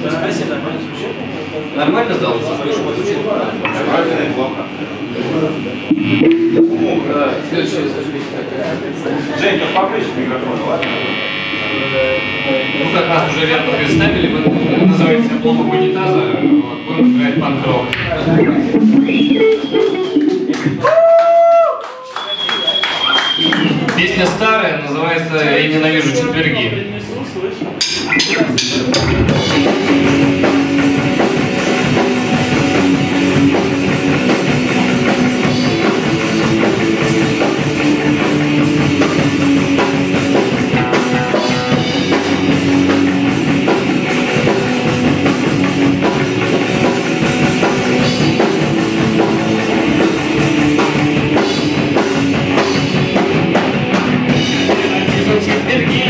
Спасибо, Нормально сдался? Нормально, Следующий. Следующая Женька, поближе микрофон, ладно? Ну, как раз уже верно представили, вы называете обломок унитаза, вот, будем играть панк-рок. Песня старая, называется «Я ненавижу четверги». Again.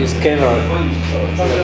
is camera.